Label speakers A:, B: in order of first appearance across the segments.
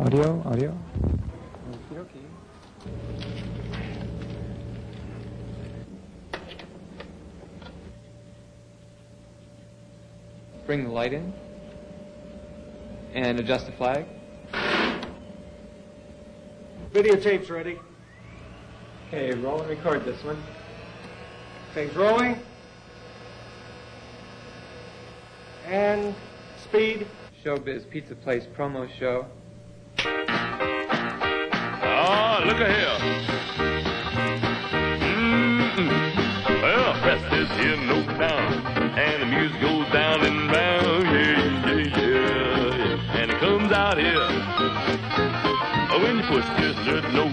A: Audio, audio.
B: Bring the light in. And adjust the flag.
C: Videotape's ready.
B: Okay, roll and record this one.
C: Things rolling. And speed.
B: Showbiz Pizza Place promo show.
D: Look at here. Well, press this here note down, and the music goes down and round, yeah, yeah, yeah, and it comes out here. Oh, when you push this little note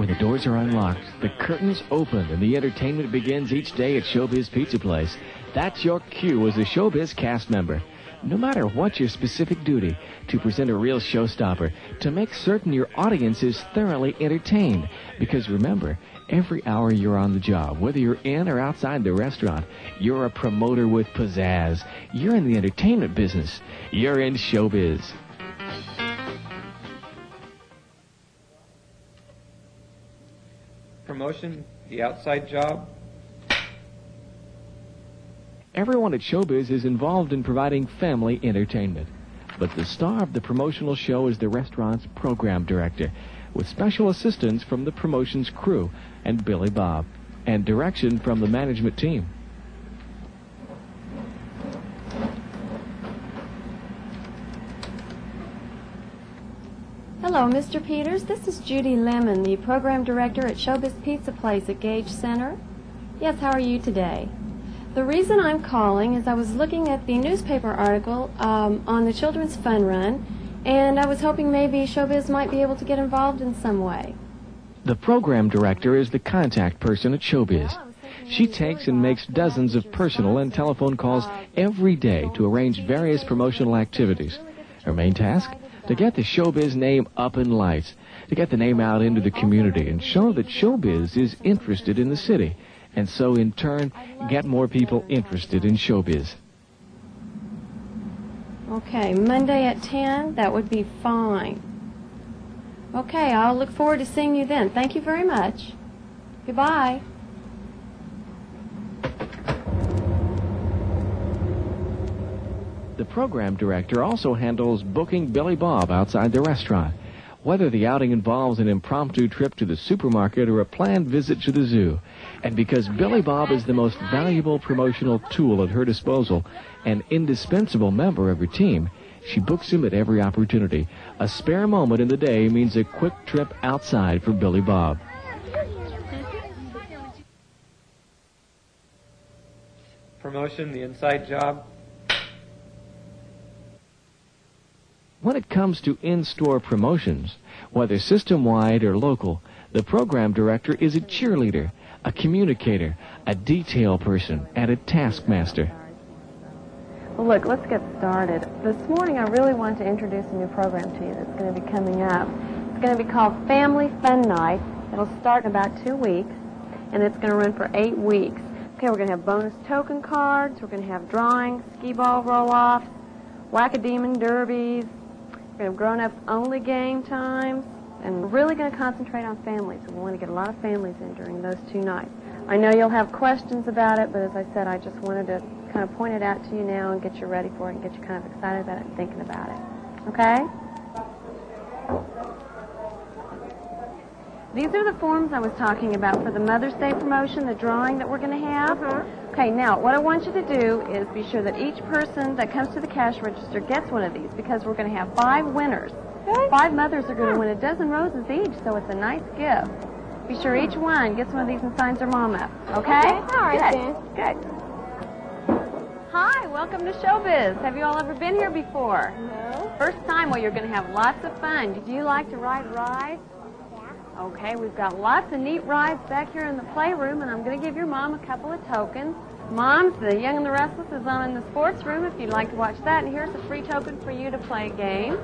D: When
E: the doors are unlocked, the curtains open, and the entertainment begins each day at Showbiz Pizza Place. That's your cue as a Showbiz cast member. No matter what your specific duty, to present a real showstopper, to make certain your audience is thoroughly entertained. Because remember, every hour you're on the job, whether you're in or outside the restaurant, you're a promoter with pizzazz. You're in the entertainment business. You're in showbiz.
B: Promotion, the outside job.
E: Everyone at Showbiz is involved in providing family entertainment. But the star of the promotional show is the restaurant's program director, with special assistance from the promotions crew and Billy Bob, and direction from the management team.
F: Hello, Mr. Peters. This is Judy Lemon, the program director at Showbiz Pizza Place at Gage Center. Yes, how are you today? The reason I'm calling is I was looking at the newspaper article um, on the Children's Fun Run, and I was hoping maybe Showbiz might be able to get involved in some way.
E: The program director is the contact person at Showbiz. She takes and makes dozens of personal and telephone calls every day to arrange various promotional activities. Her main task? To get the Showbiz name up in lights, to get the name out into the community and show that Showbiz is interested in the city, and so in turn get more people interested in Showbiz.
F: Okay, Monday at 10, that would be fine. Okay, I'll look forward to seeing you then. Thank you very much. Goodbye.
E: Program director also handles booking Billy Bob outside the restaurant. Whether the outing involves an impromptu trip to the supermarket or a planned visit to the zoo. And because Billy Bob is the most valuable promotional tool at her disposal, an indispensable member of her team, she books him at every opportunity. A spare moment in the day means a quick trip outside for Billy Bob.
B: Promotion, the inside job.
E: When it comes to in-store promotions, whether system-wide or local, the program director is a cheerleader, a communicator, a detail person, and a taskmaster.
F: Well, look, let's get started. This morning, I really want to introduce a new program to you that's going to be coming up. It's going to be called Family Fun Night. It'll start in about two weeks, and it's going to run for eight weeks. Okay, we're going to have bonus token cards. We're going to have drawings, skee ball roll-offs, whack-a-demon derbies. We're going to grown up only game times. And we're really going to concentrate on families. We want to get a lot of families in during those two nights. I know you'll have questions about it, but as I said, I just wanted to kind of point it out to you now and get you ready for it and get you kind of excited about it and thinking about it. Okay? These are the forms I was talking about for the Mother's Day promotion, the drawing that we're going to have. Mm-hmm. Okay, now what I want you to do is be sure that each person that comes to the cash register gets one of these because we're going to have five winners. Five mothers are going to win a dozen roses each, so it's a nice gift. Be sure each one gets one of these and signs their mom up. Okay?
G: all right,
F: Good. Good. Hi, welcome to Showbiz. Have you all ever been here before?
G: No.
F: First time, well, you're going to have lots of fun. Did you like to ride rides? Okay, we've got lots of neat rides back here in the playroom, and I'm going to give your mom a couple of tokens. Moms, The Young and the Restless is on in the sports room if you'd like to watch that, and here's a free token for you to play a game.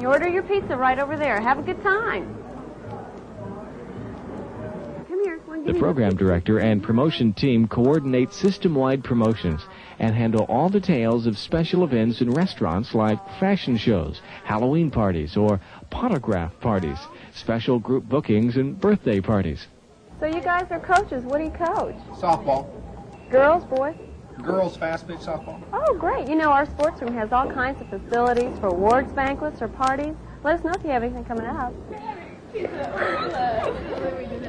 F: You order your pizza right over there. Have a good time. Come here.
E: The program director and promotion team coordinate system-wide promotions and handle all the details of special events in restaurants like fashion shows, Halloween parties, or photograph parties, special group bookings, and birthday parties.
F: So you guys are coaches. What do you coach?
A: Softball.
F: Girls, boys?
A: Girls fast pitch softball.
F: Oh, great. You know, our sports room has all kinds of facilities for awards banquets or parties. Let us know if you have anything coming up.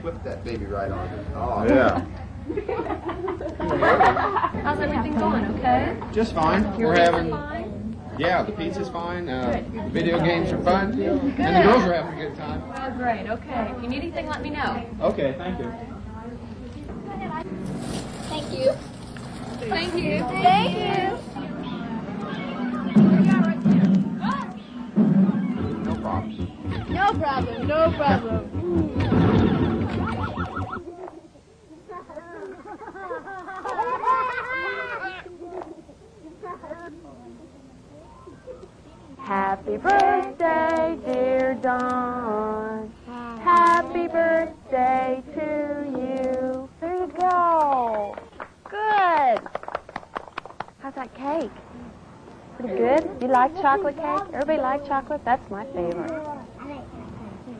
A: Whip that baby right on. Oh,
G: Yeah.
F: How's everything going, okay?
A: Just fine. We're having, yeah, the pizza's fine. Uh, video games are fun. And the girls are having a good time.
F: Oh, great. Okay. If you need anything, let me know.
A: Okay, thank you.
H: Thank you. Thank you. Thank you.
A: No
F: Happy birthday, dear Dawn. Happy birthday to you. There you go. Good. How's that cake? Pretty good? You like chocolate cake? Everybody like chocolate? That's my favorite.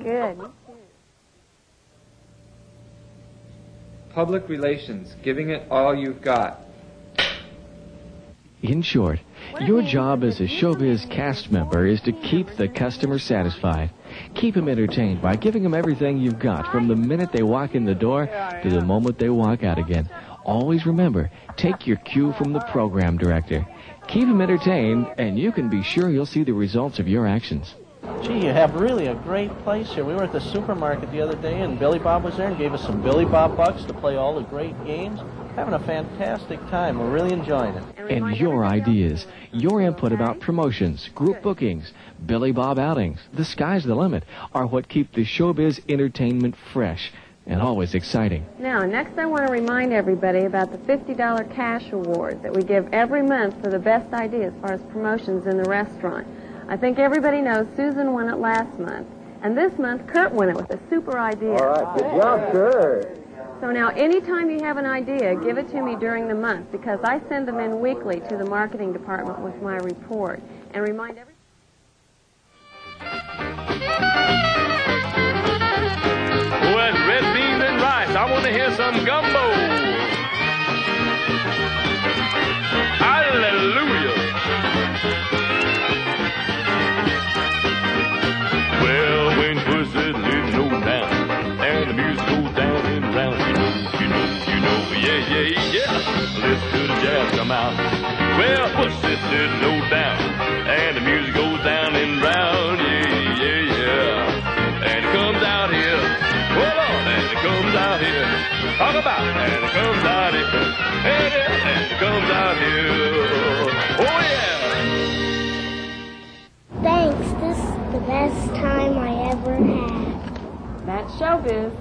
F: Good.
B: Public relations, giving it all you've got.
E: In short, your job as a showbiz cast member is to keep the customer satisfied. Keep them entertained by giving them everything you've got from the minute they walk in the door to the moment they walk out again. Always remember, take your cue from the program director. Keep them entertained, and you can be sure you'll see the results of your actions.
I: Gee, you have really a great place here. We were at the supermarket the other day, and Billy Bob was there and gave us some Billy Bob bucks to play all the great games. Having a fantastic time. We're really enjoying it.
E: And your ideas, your input about promotions, group bookings, Billy Bob outings, the sky's the limit, are what keep the showbiz entertainment fresh and always exciting.
F: Now, next I want to remind everybody about the $50 cash award that we give every month for the best idea as far as promotions in the restaurant. I think everybody knows Susan won it last month. And this month, Kurt won it with a super idea.
G: All right. Good job, Kurt.
F: So now, anytime you have an idea, give it to me during the month because I send them in weekly to the marketing department with my report. And remind everybody.
D: With red beans and rice, I want to hear some gumbo. Well, pussy said no down, and the music goes down and round, yeah, yeah, yeah. And it comes out here. Hold on, oh, and it comes out here. Talk about it, and it comes out here. And it, and it comes out here. Oh, yeah.
H: Thanks. This is the best time I ever had.
F: That's showbiz.